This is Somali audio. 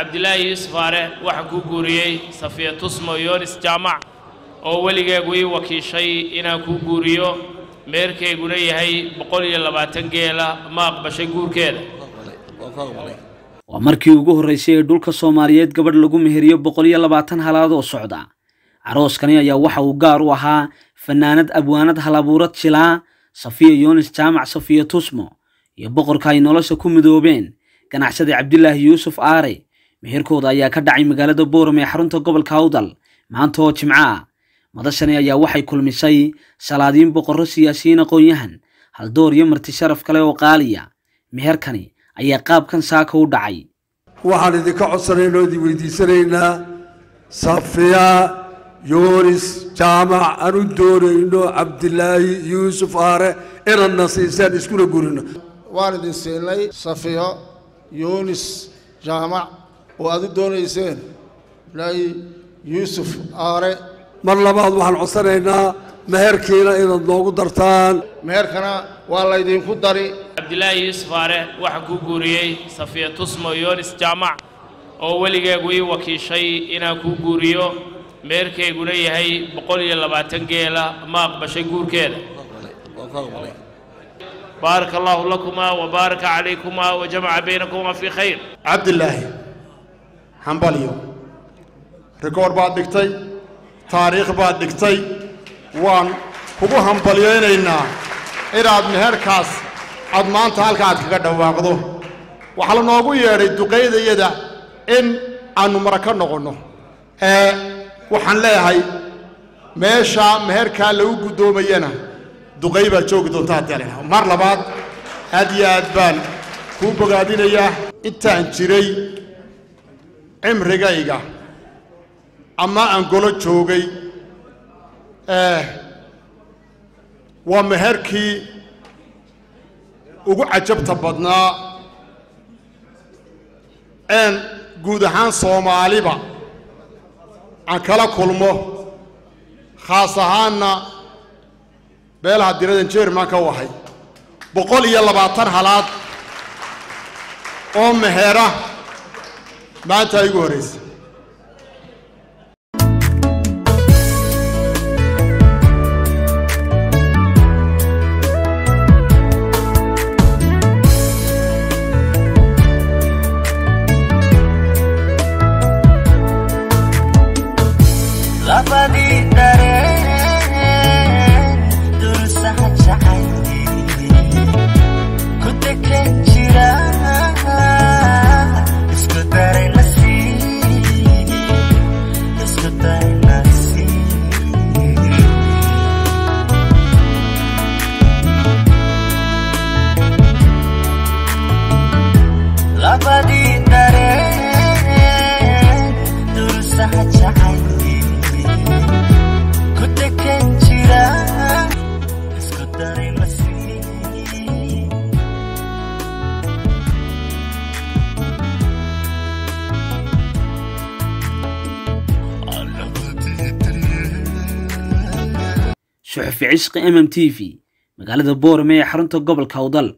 cabdilaahi yuusuf aare waxaan kuu guuriyey safiya tusmo yoonis jaamac oo weligeegu ii wakiishay inaan kuu guuriyo meerkayguna yahay boqol iyo labaatan geela ma aqbashay guurkeeda. Waa markii ugu horraysay ee dhulka soomaaliyeed gabadh lagu meheriyo boqol iyo labaatan halaad oo socda. Carooskani ayaa waxa uu gaar u ahaa fanaanad abwaanad halabuurad jilaa safiya yoonis jaamac safiya tusmo iyo boqorka ay nolosha ku midoobeen ganacsade cabdilaahi yuusuf aare meherkooda ayaa ka dhacay magaalada booram ee xarunta gobolka awdal maanta oo jimco ah madashani ayaa waxay kulmisay salaadiin boqorro siyaasiyiin aqoon-yahan haldoor iyo marti sharaf kale oo qaaliya. Meherkani ayaa qaabkan saaka u dhacay. Waxaan idinka codsanaynoo idin weydiisanaynaa safiya yoonis jaamac aan u doonayno cabdilaahi yuusuf aare inadna siisaan iskuna gurino waan idin siinay safiyo yuunis jaamac oo aad u doonayseen cabdilaahi yuusuf aare. Mar labaad waxaan codsanaynaa meherkiina inaad noogu dartaan. Meherkana waa laydinku dari. Cabdilaahi yuusuf aare waxaan kuu guuriyey safiya tusmo yoonis jaamac oo weligeegu ii wakiishay inaan kuu guuriyo meerkayguna yahay boqol iyo labaatan geela ma aqbashay guurkeeda. Baaraka allaahu lakumaa wa baaraka calaykumaa wa jamaca baynakumaa fii khayr. Cabdilaahi hambalyo rikoor baad dhigtay taariikh baad dhigtay. Waan kugu hambalyaynaynaa inaad meherkaas aad maanta halka aad kaga dhawaaqdo. Waxaa la noogu yeedhay duqaydayada in aannu mara ka noqonno. Ee waxaan leeyahay meesha meherkaa lagu guddoomayana duqay baad joogi doonta haddii mar labaad aad iyo aad baan kuu bogaadinayaa intaan jiray cimrigayga ama aan golo joogay waa meherkii ugu cajabta badnaa een guud ahaan soomaaliba aan kala kulmo. Khaas ahaanna beelaha diradan jermanka u ahay boqol iyo labaatan halaad oo mehera maanta igu horraysa suxufi cishqi mm t v. magaalada boorame ee xarunta gobolka awdal